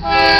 Bye.